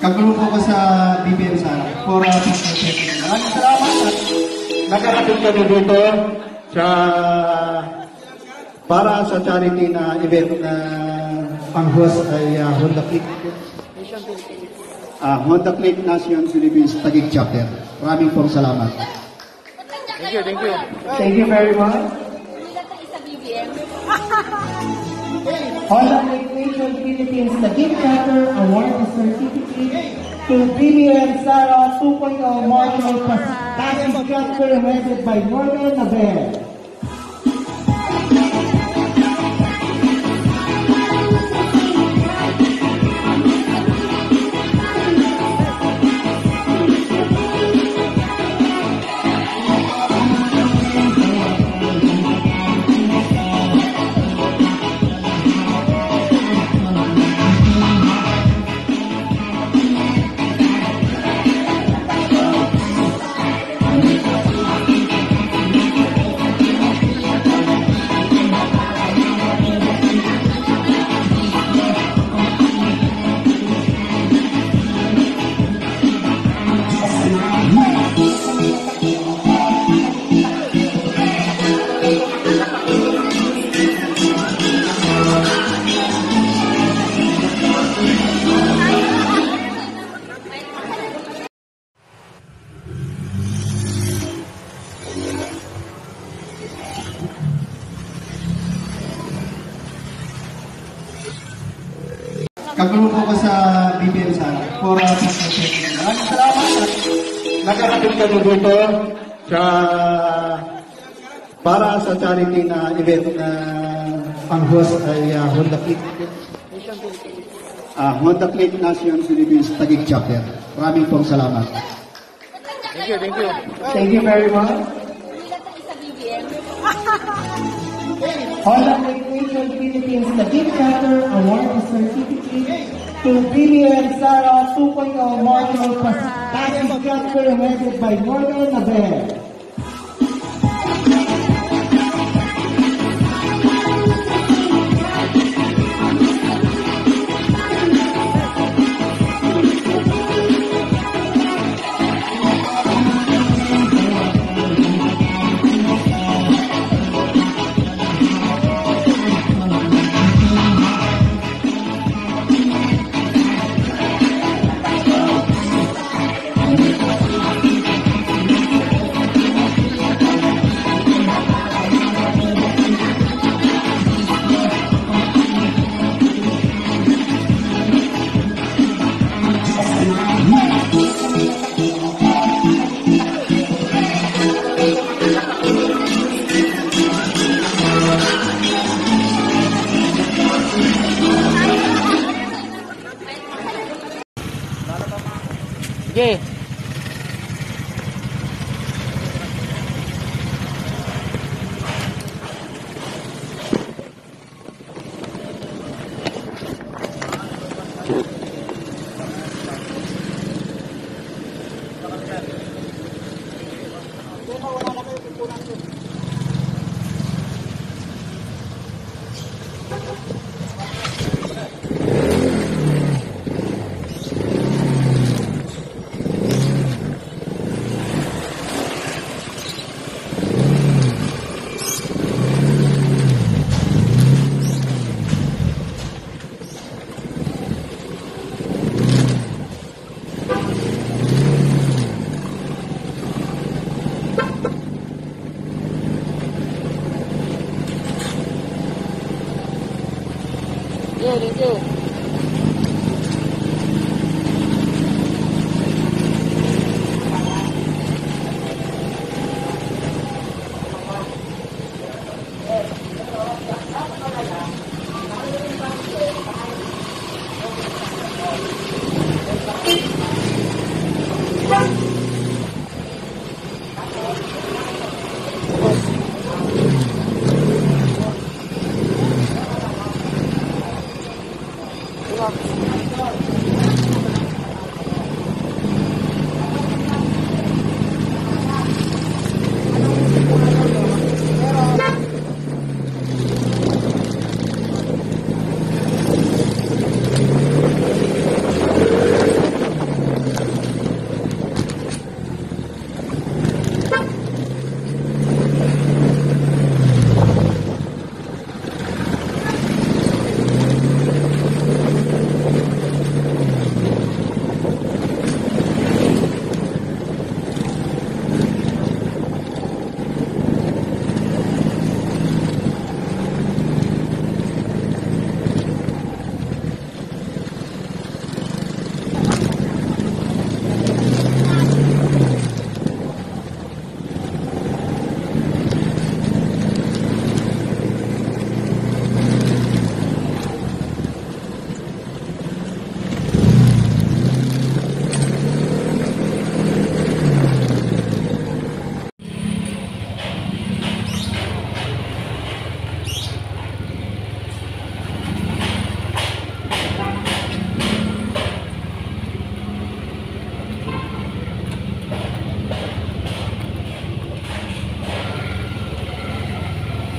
Kagulo po ko sa BBM Sara for uh. Maraming salamat at kami dito sa para sa charity na event na ang host ay uh, Honda Click uh, Honda Click Nation Philippines Taguig Chapter. Maraming pong salamat. Thank you, thank you. Thank you very much. sa BBM. Honda Nation Philippines Taguig Chapter award the certificate to BBM Sara 2.0 Marshall Passing Chapter headed by Morgan Naber. Nakakatid kami dito sa para sa charity na event na ang host ay uh, Honda Click uh, Honda Click Nation Philippines Taguig Chapter. Maraming pong salamat. Thank you, thank you. Thank you very much. Honda Nation Philippines Taguig Chapter award certificate to BBM Sara 2.0 Marshall Passing Chapter headed by Morgan Naber.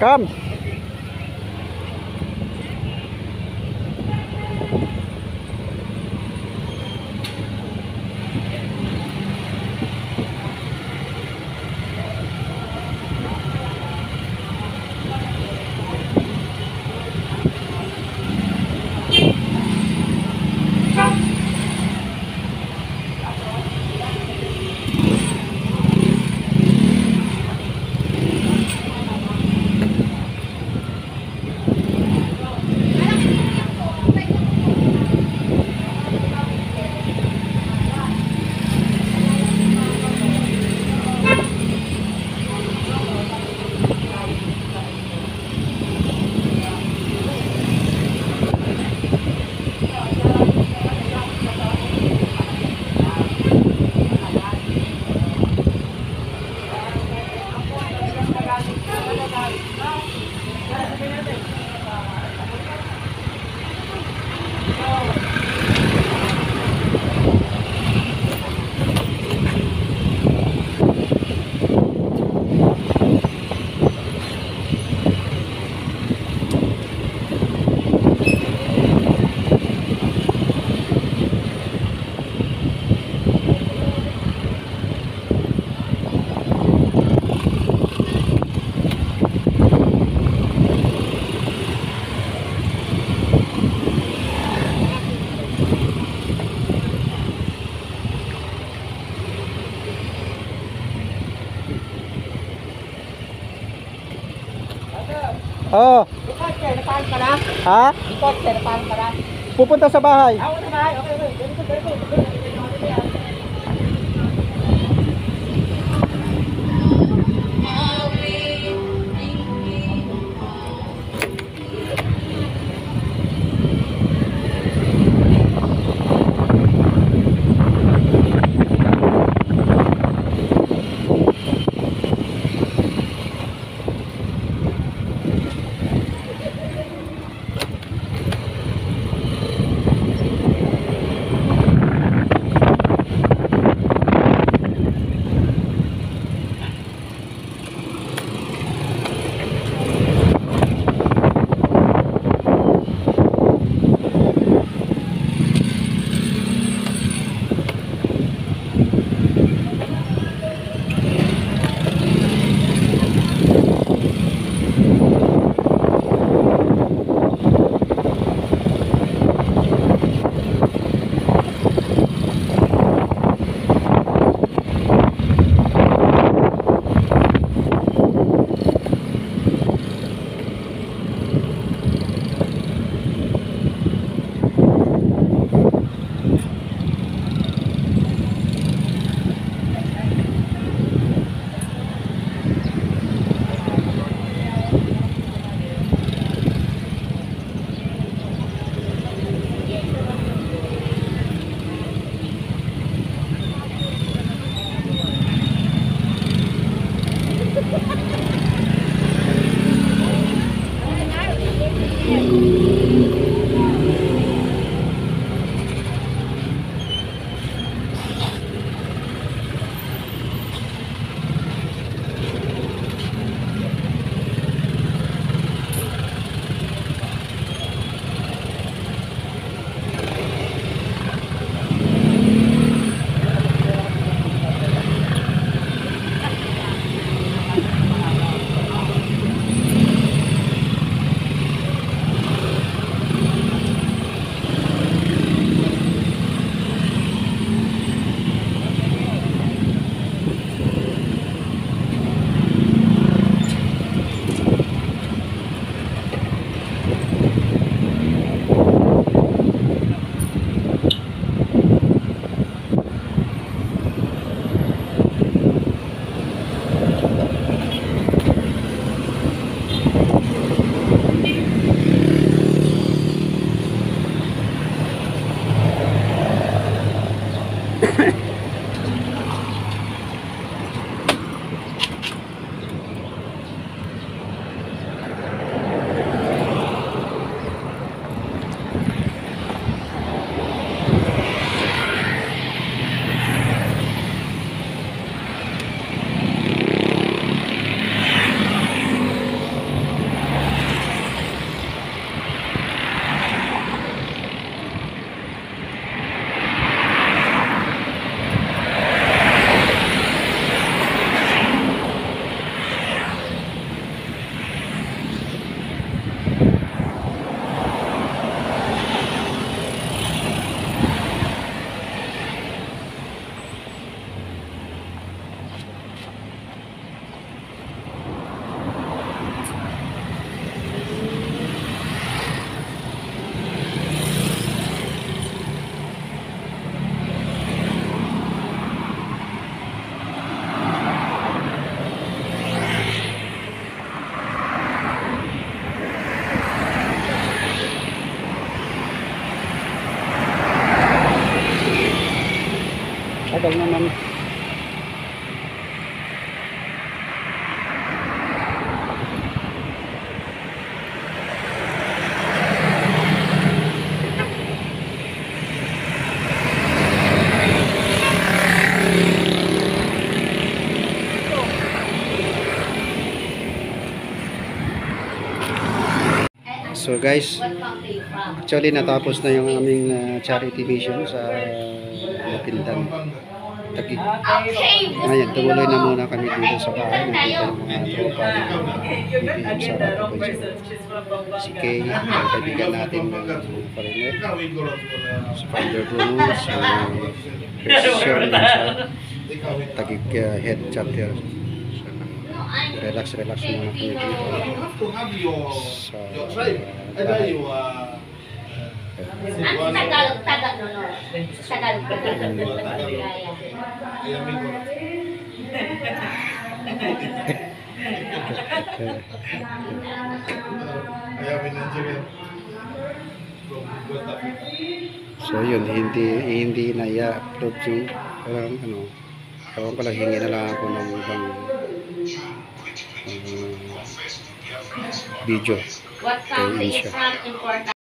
Come. Oo. Oh. Deporte, napahan ka na? Ha? Deporte, napahan ka na? Pupunta sa bahay. Ako sa bahay, okay, okay. Dito dito. So guys, actually natapos na yung aming ah, charity mission sa Mapindan. Tagig. Ngayon, tumuloy na muna kami dito sa bahay. Nandito yung mga tropa ni BBM Sara Tukoy. Si Kay, ang kaibigan natin ng Parinet. Si Father Bruno, si Christian sa Tagig ah, head chapter. Relax, relax muna kami dito sa bahay. Ano Tagalog? Tagalog, no, no. Tagalog. So yun, hindi hindi na i-upload yung parang ano, ko lang, hingi na lang ako ng ibang video. What country is from important?